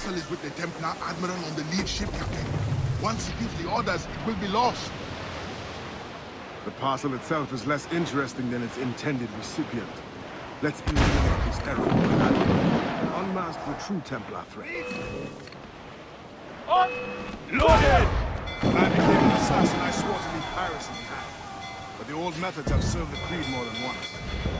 castle is with the Templar Admiral on the lead ship, Captain. Once he gives the orders, it will be lost. The parcel itself is less interesting than its intended recipient. Let's eliminate this error and unmask the true Templar threat. On! Loaded! When I became an assassin, I swore to leave Paris piracy behind. But the old methods have served the creed more than once.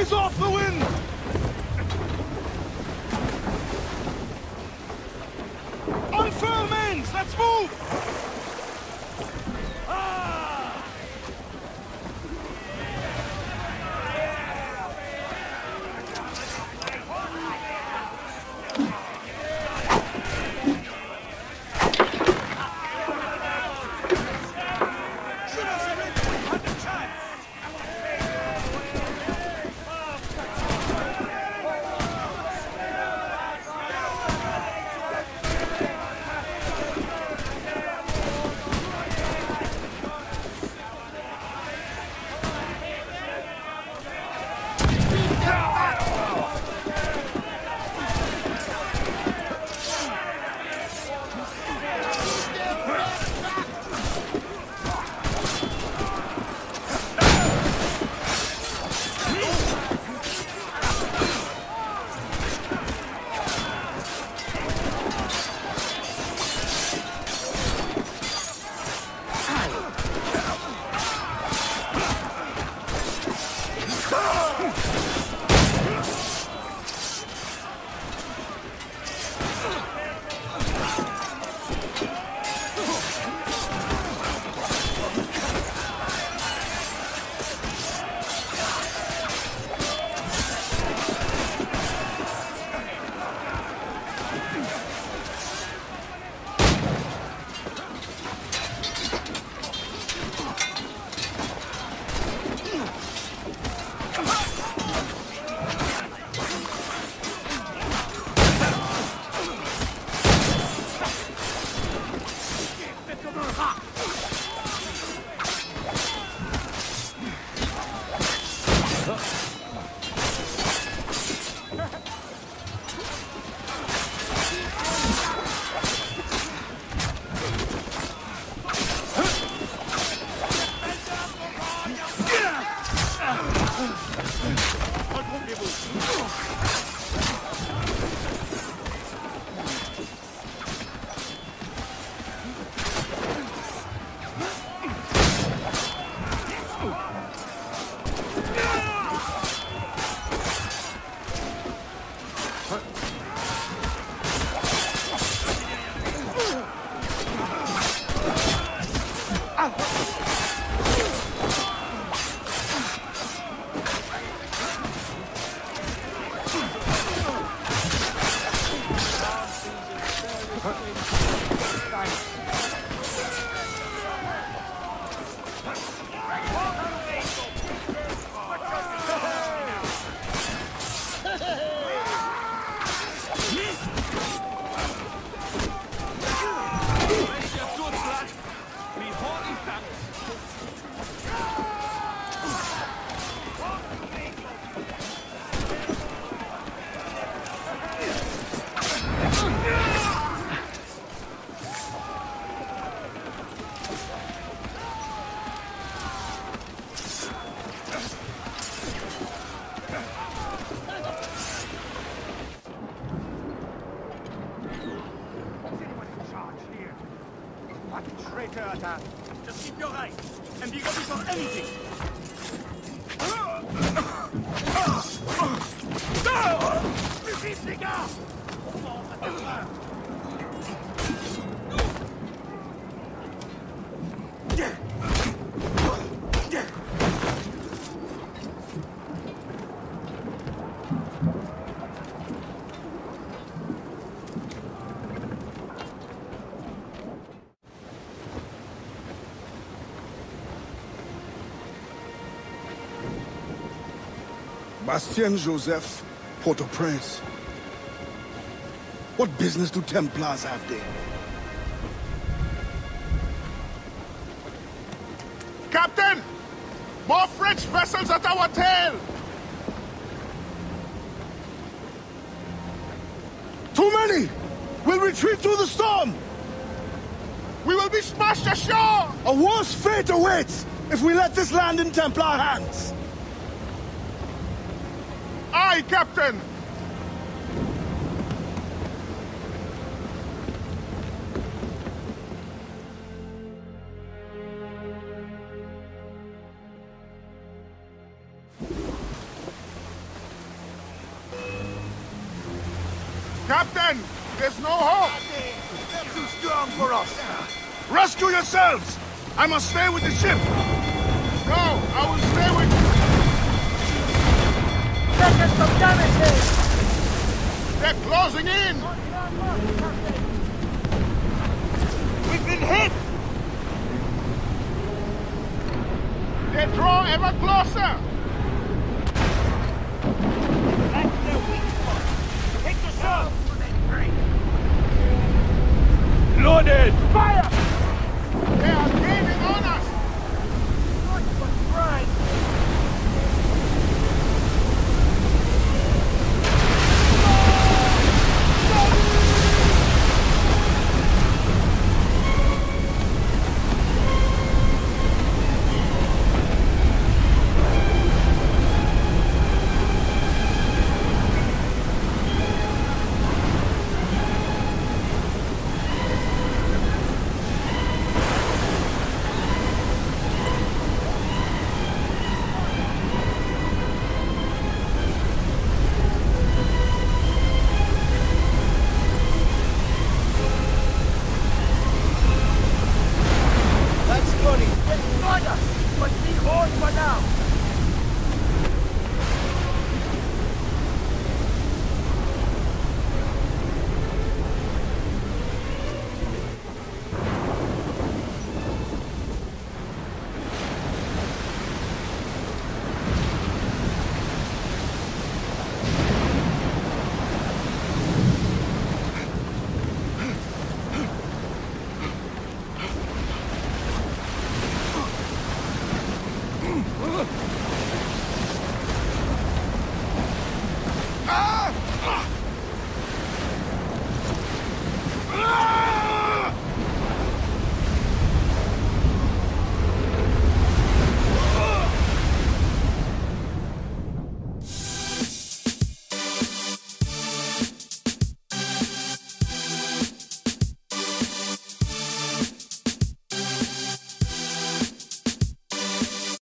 Ease off the wind! Unfurl mains! Let's move! Bastienne Josèphe, Port-au-Prince. What business do Templars have there? Captain! More French vessels at our tail! Too many! We'll retreat through the storm! We will be smashed ashore! A worse fate awaits if we let this land in Templar hands! Aye, Captain! Captain! There's no hope! They're too strong for us. Rescue yourselves! I must stay with the ship! No, I will stay with you! Taking some damage here. They're closing in! We've been hit. They draw ever closer! Loaded! Fire!